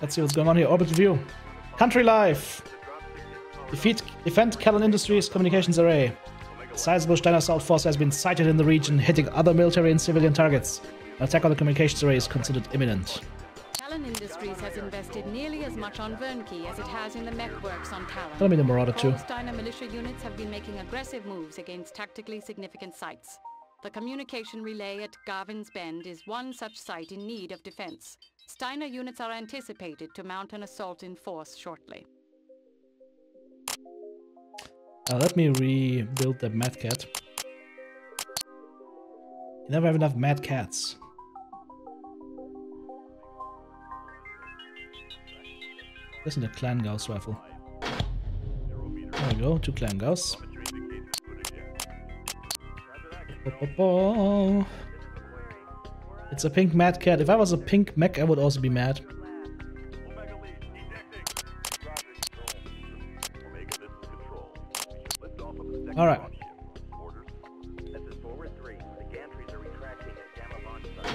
Let's see what's going on here. Orbit review. Country life. Defeat, defend Kallon Industries communications array. A sizable Steiner assault force has been sighted in the region, hitting other military and civilian targets. An attack on the communications array is considered imminent. Kallon Industries has invested nearly as much on Wernke as it has in the mech works on Talon. Tell me the Marauder too. Steiner militia units have been making aggressive moves against tactically significant sites. The communication relay at Garvin's Bend is one such site in need of defense. Steiner units are anticipated to mount an assault in force shortly. Uh, let me rebuild the Mad Cat. You never have enough Mad Cats. Listen to Clan Gauss rifle. There we go, two Clan Gauss. It's a pink Mad Cat. If I was a pink mech, I would also be mad. Alright.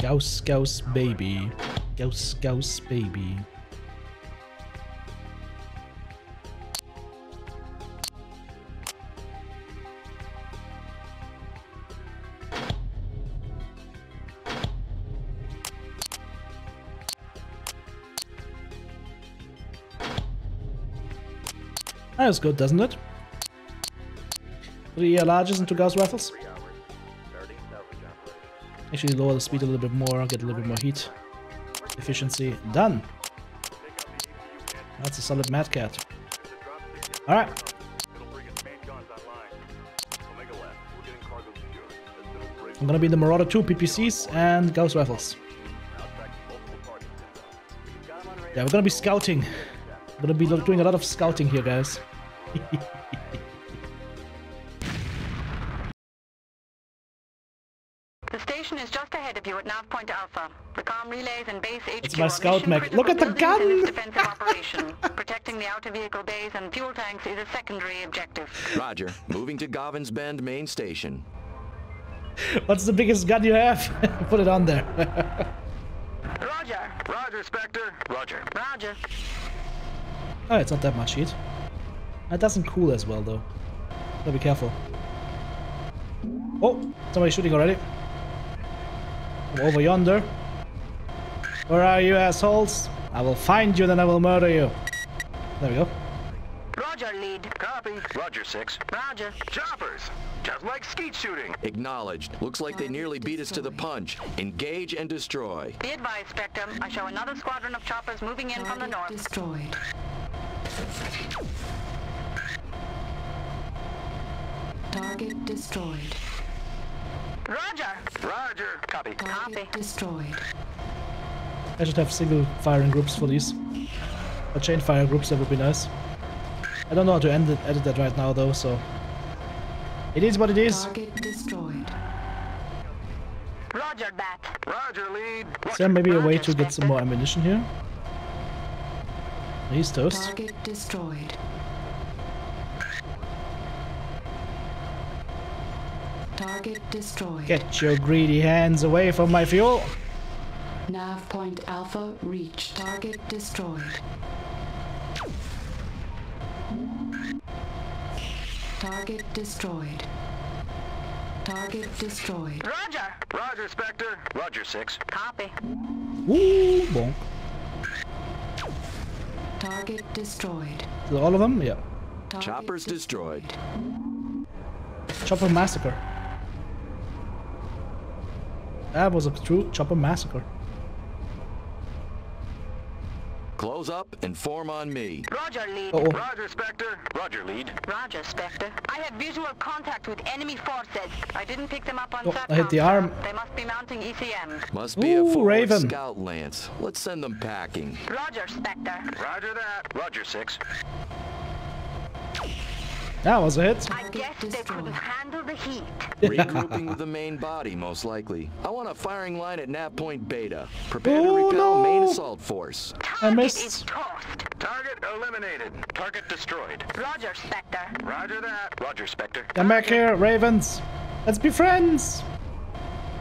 Gauss, Gauss, baby. Gauss, Gauss, baby. That's good, doesn't it? Three uh, larges two Gauss rifles. Actually lower the speed a little bit more, get a little bit more heat. Efficiency. Done! That's a solid Mad Cat. Alright. I'm gonna be the Marauder 2 PPCs and Gauss rifles. Yeah, we're gonna be scouting. We're gonna be doing a lot of scouting here, guys. The station is just ahead of you at Nav Point Alpha. The comm relays and base HQ It's my are scout mech. Look at the in gun! defensive operation. Protecting the outer vehicle bays and fuel tanks is a secondary objective. Roger. Moving to Govin's Bend main station. What's the biggest gun you have? Put it on there. Roger. Roger, Spectre. Roger. Roger. oh, it's not that much heat. That doesn't cool as well, though. Gotta be careful. Oh, somebody's shooting already. I'm over yonder. Where are you, assholes? I will find you, then I will murder you. There we go. Roger, lead. Copy. Roger, 6. Roger. Choppers. Just like skeet shooting. Acknowledged. Looks like they nearly beat us to the punch. Engage and destroy. Be advised, Spectre. I show another squadron of choppers moving in from the north. Destroyed. Target destroyed. Roger. Roger. Copy. Copy. Destroyed. I should have single firing groups for these. Or chain fire groups, that would be nice. I don't know how to end it, edit that right now, though, so... It is what it is. Target destroyed. Roger, Bat. Roger, lead. Is there maybe a way Roger, to get some more ammunition here? He's toast. Target destroyed. Target destroyed. Get your greedy hands away from my fuel! Nav point Alpha reach. Target destroyed. Target destroyed. Target destroyed. Roger. Roger, Spectre. Roger, 6. Copy. Ooh, bonk. Target destroyed. Is all of them? Yeah. Target Choppers des- destroyed. Chopper Massacre. That was a true Chopper Massacre. Close up and form on me. Roger, lead. Uh oh. Roger, Spectre. Roger, lead. Roger, Spectre. I have visual contact with enemy forces. I didn't pick them up on Oh, SATCOM. I hit the arm. They must be mounting ECM. Must be a Ooh, forward Raven. scout lance. Let's send them packing. Roger, Spectre. Roger that. Roger, 6. That was a hit. I guess they destroyed. couldn't handle the heat. Regrouping with the main body, most likely. I want a firing line at Nap Point Beta. Prepare to repel main assault force. I Target missed. is tossed. Target eliminated. Target destroyed. Roger, Spectre. Roger that. Roger, Spectre. Come back here, Ravens. Let's be friends.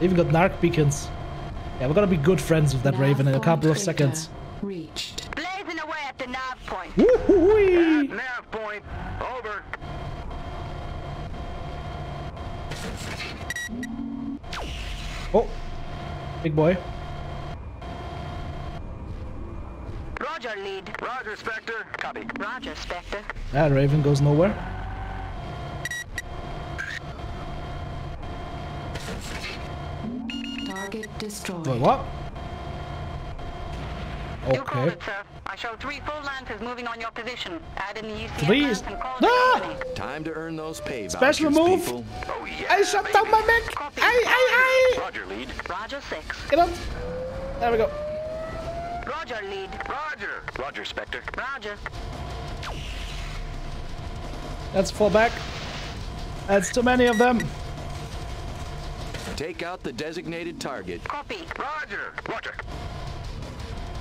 They even got narc beacons. Yeah, we're gonna be good friends with that Nav Raven in a couple of seconds. Reached. Blaze Coming away at the nav point. Woo-hoo-wee. Nav point. Over. Oh, big boy. Roger, lead. Roger, Spectre. Copy. Roger, Spectre. That Raven goes nowhere. Target destroyed. Wait, what? You called Okay. it, sir. I show three full lancers moving on your position. Add in the ECM Three map is- and call Ah! Time to earn those pay Special vouchers, move. people. Oh, yeah. I shut down my mech! Copy. Aye, aye, aye! Roger, lead. Roger, six. Get up! There we go. Roger, lead. Roger. Roger, Spectre. Roger. Let's fall back. That's too many of them. Take out the designated target. Copy. Roger. Roger.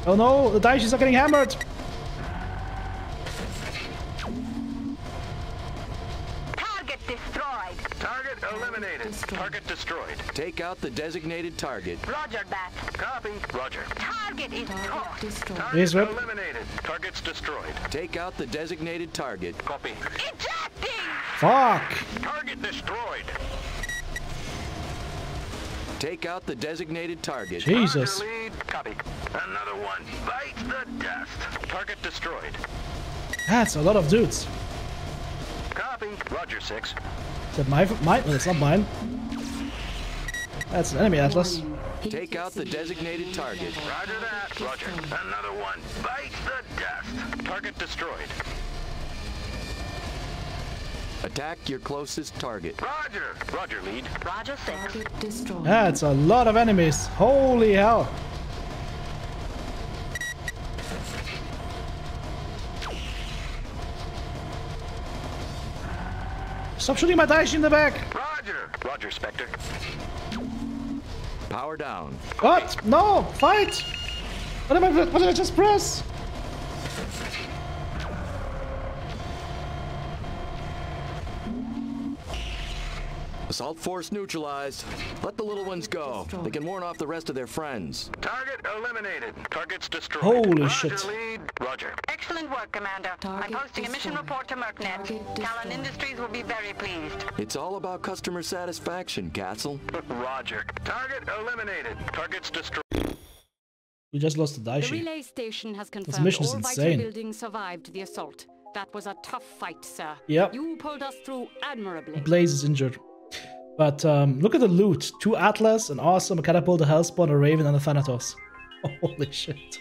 Oh no, the Daishis are getting hammered. Target destroyed. Target eliminated. Destroyed. Target destroyed. Take out the designated target. Roger that. Copy. Roger. Target is Target tossed. destroyed. Target Yes, rep. eliminated. Target's destroyed. Take out the designated target. Copy. Ejecting! Fuck! Target destroyed. Take out the designated target. Jesus. Lead. Copy. Another one. Bites the dust. Target destroyed. That's a lot of dudes. Copy. Roger, 6. Is that my, mine? No, it's not mine. That's an enemy atlas. Take out the designated target. Roger that. Roger. Another one. Bites the dust. Target destroyed. Attack your closest target. Roger. Roger, lead. Roger, six. Target destroyed. That's a lot of enemies. Holy hell. Stop shooting my Daishi in the back! Roger. Roger, Spectre. Power down. What? No! Fight! What, am I, what did I just press? Assault force neutralized. Let the little ones go. They can warn off the rest of their friends. Target eliminated. Target's destroyed. Holy Roger, shit. lead. Roger. Excellent work, Commander. Target I'm posting a mission report to Mercnet. Target Talon. Industries will be very pleased. It's all about customer satisfaction, Castle. Roger. Target eliminated. Target's destroyed. We just lost the The relay station has confirmed mission is all vital buildings survived the assault. That was a tough fight, sir. Yep. You pulled us through admirably. Blaze is injured. But um, look at the loot. Two Atlas, an awesome, a Catapult, a Hellspawn, a Raven, and a Thanatos. Holy shit.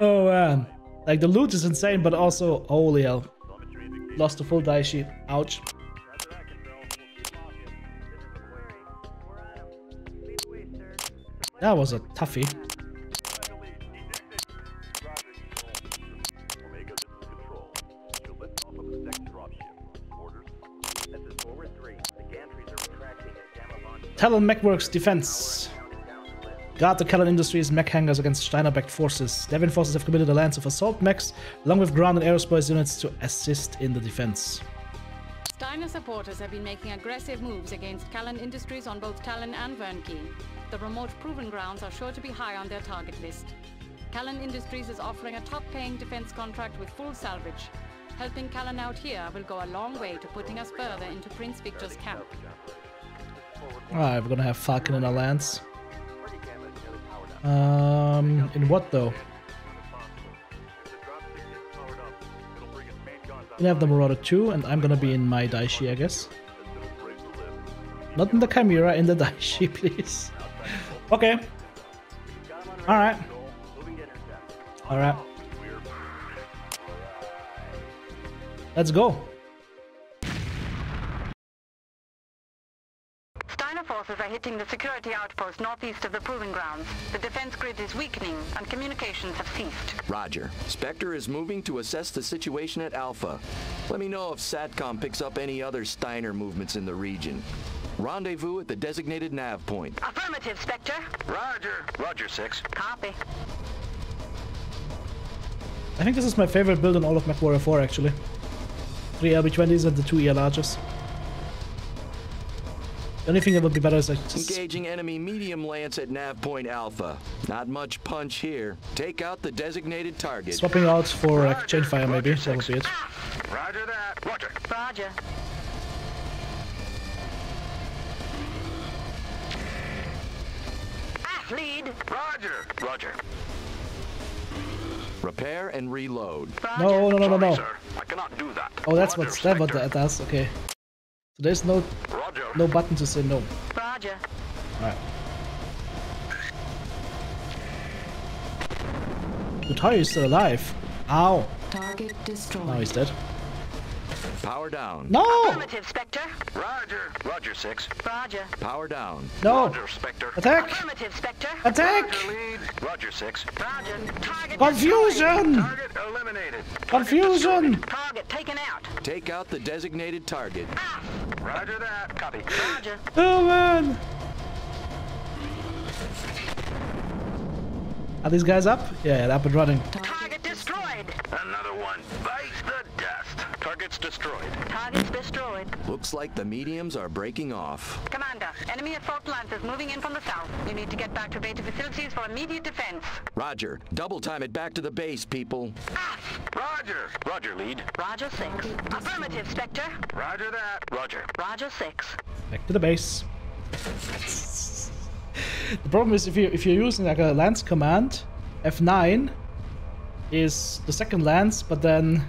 Oh man. Like the loot is insane, but also, holy hell. Lost a full Daishi. Ouch. That was a toughie. Talon Mechworks Defense. Guard the Kallon Industries mech hangars against Steiner-backed forces. Davion forces have committed a lance of assault mechs, along with ground and aerospace units to assist in the defense. Steiner supporters have been making aggressive moves against Kallon Industries on both Talon and Wernke. The remote proving grounds are sure to be high on their target list. Kallon Industries is offering a top-paying defense contract with full salvage. Helping Kallon out here will go a long way to putting us further into Prince Victor's camp. Alright, we're gonna have Falcon and a Lance. Um, in what though? We have the Marauder 2, and I'm gonna be in my Daishi, I guess. Not in the Chimera, in the Daishi, please. okay. Alright. Alright. Let's go. Are hitting the security outpost northeast of the proving grounds. The defense grid is weakening and communications have ceased. Roger. Spectre is moving to assess the situation at Alpha. Let me know if SATCOM picks up any other Steiner movements in the region. Rendezvous at the designated nav point. Affirmative, Spectre. Roger. Roger, 6. Copy. I think this is my favorite build in all of MechWarrior 4, actually. Three LB20s and the two ELRs. Only thing that would be better is like just Engaging enemy medium lance at nav point Alpha. Not much punch here. Take out the designated target. swapping out for like chain fire maybe. That would be it. Roger that. Roger. Roger. Ah, lead. Roger. Roger. Repair and reload. Roger. No, no, no, no, Sorry, no. sir. I cannot do that. Oh, that's Roger, what's that what that does. Okay. So there's no Roger. No button to say no. Roger. Alright. Utari is still alive. Ow. Target destroyed. Now he's dead. Power down. No! Affirmative, Spectre. Roger. Roger, 6. Roger. Power down. No! Roger, Spectre. Attack! Affirmative, Spectre. Attack! Roger. Roger, 6. Roger. Target Confusion! Target eliminated. Confusion! destroyed. Target taken out. Take out the designated target. Ah! Roger that. Copy. Roger. Oh man! Are these guys up? Yeah, they're up and running. Target destroyed. Target's destroyed. Looks like the mediums are breaking off. Commander, enemy assault lancers moving in from the south. You need to get back to beta facilities for immediate defense. Roger. Double time it back to the base, people. Roger. Roger, lead. Roger 6. Affirmative, Spectre. Roger that. Roger. Roger 6. Back to the base. the problem is if you if you're using like a lance command, F9 is the second lance, but then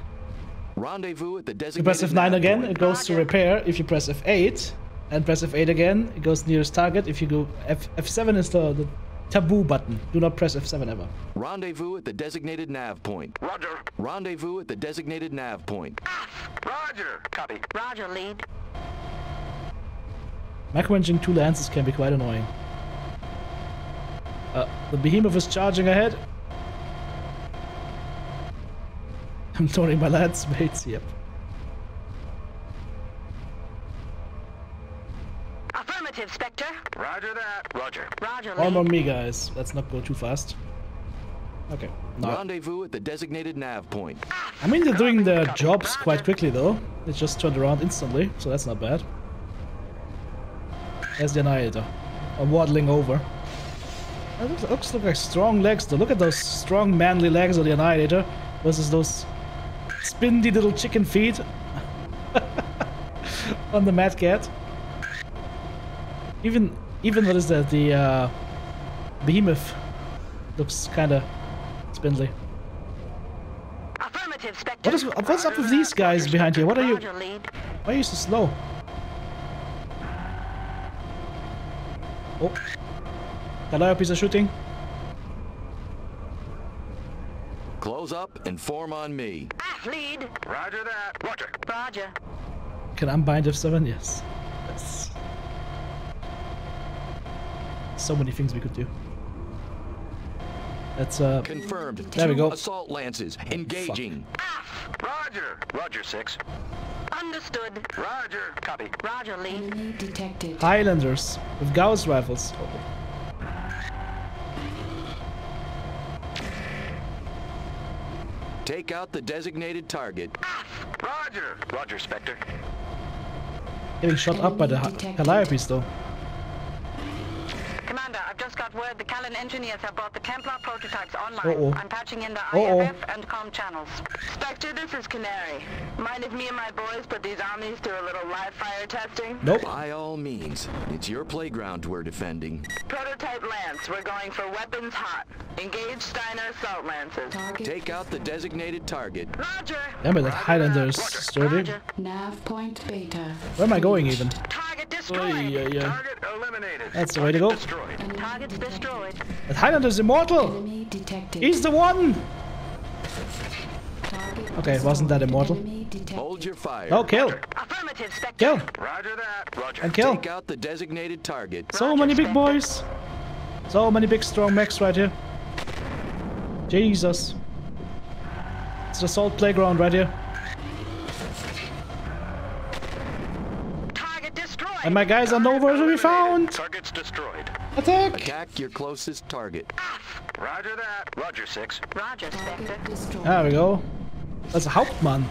Rendezvous at the you designated press F9 again, it goes to repair. If you press F8 and press F8 again, it goes nearest target. If you go F F7 is the, the taboo button. Do not press F7 ever. Rendezvous at the designated nav point. Roger. Rendezvous at the designated nav point. Roger. Copy. Roger, lead. Micromanaging two lances can be quite annoying. Uh, the behemoth is charging ahead. I'm sorry, my lads, mates, yep. Affirmative, Spectre. Roger that. Roger. Roger, Arm on me, guys. Let's not go too fast. Okay. No. Rendezvous at the designated nav point. I mean, they're doing their jobs quite quickly, though. They just turned around instantly, so that's not bad. There's the Annihilator. I'm waddling over. That looks, looks like strong legs, though. Look at those strong, manly legs of the Annihilator versus those spindly little chicken feet on the Mad Cat. Even, even what is that? The uh, Behemoth looks kind of spindly. Affirmative, What is what's up with these guys behind here? What are you? Why are you so slow? Oh, Calliope's are shooting. Close up and form on me. Lead. Roger that. Roger. Roger. Can unbind F7? Yes. Yes. So many things we could do. That's uh. Confirmed. There we go. Assault lances engaging. Roger. Roger, 6. Understood. Roger. Copy. Roger, lead. Enemy detected. Highlanders with Gauss rifles. Oh, Take out the designated target. Roger. Roger, Spectre. getting shot up by the Hi- Detected. Though. Commander, I've just got word the Kallon engineers have brought the Templar prototypes online. Uh-oh. I'm patching in the Uh-oh. IFF and com channels. Spectre, this is Canary. Mind if me and my boys put these armies through a little live fire testing? Nope. By all means, it's your playground we're defending. Prototype Lance, we're going for weapons hot. Engage Steiner assault lances. Target Take out the designated target. Roger. Remember it, that Highlander is sturdy. Nav point beta. Where am I going even? Target destroyed. Oy, oy, oy. Target eliminated. That's the way to go. Destroyed. Enemy Target's destroyed. That Highlander's immortal! Enemy. He's the one! Target Okay, wasn't that immortal? Enemy detected. Hold your fire. No, kill! Affirmative, Spectre. Kill! Roger that. Roger. And kill! Take out the designated target. So Roger, many big Spectre. boys! So many big strong mechs right here. Jesus. It's the salt playground right here. And my guys are nowhere to be found! Target's destroyed. Attack! Attack your closest target. Roger that. Roger, 6. Roger, Spectre. Target. There we go. That's a Hauptmann.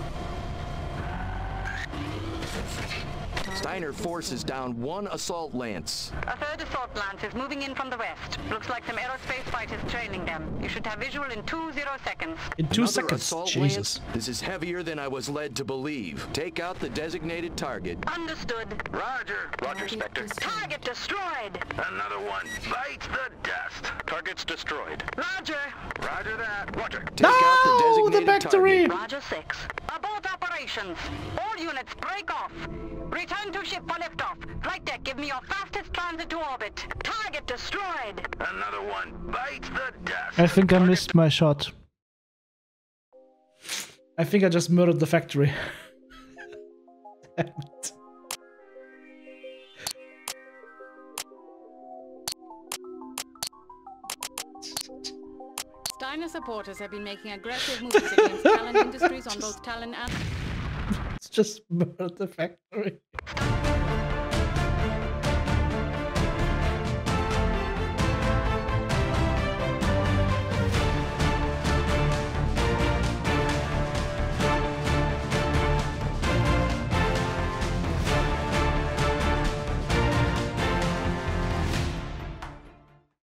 Steiner forces down one assault lance. A third assault lance is moving in from the west. Looks like some aerospace fighters trailing them. You should have visual in two zero seconds. In two Another seconds. assault Jesus. lance? This is heavier than I was led to believe. Take out the designated target. Understood. Roger. Roger, Spectre. Target destroyed. Another one bites the dust. Target's destroyed. Roger. Roger that. Roger. Take out the No, the designated target. Roger 6. Abort operations. All units break off. Return to ship for liftoff. Flight deck, give me your fastest transit to orbit. Target destroyed. Another one bites the dust. I think I missed my shot. I think I just murdered the factory. Damn it. Steiner supporters have been making aggressive moves against Kallon Industries on both Talon and It's just murdered the factory.